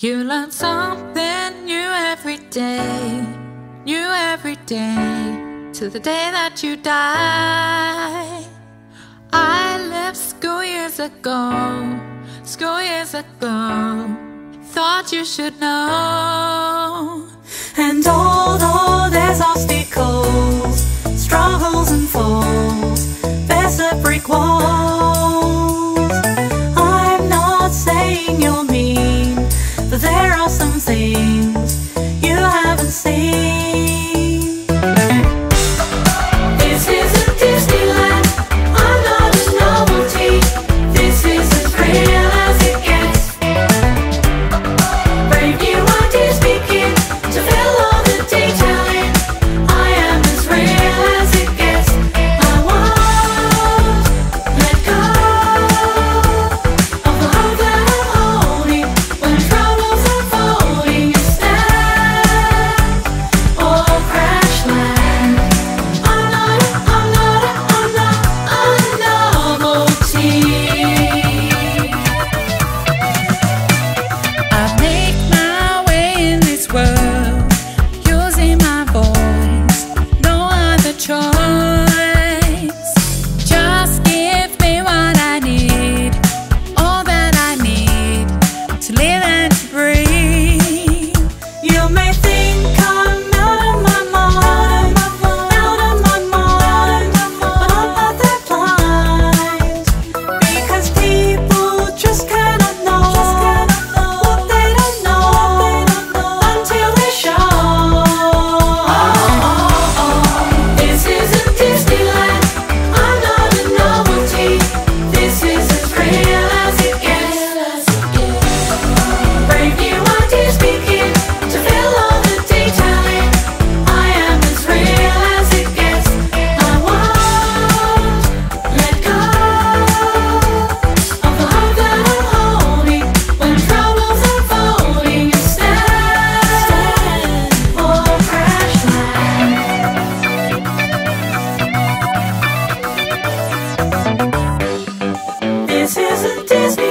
You learn something new every day, new every day, till the day that you die. I left school years ago, school years ago, thought you should know, and all the come. doesn't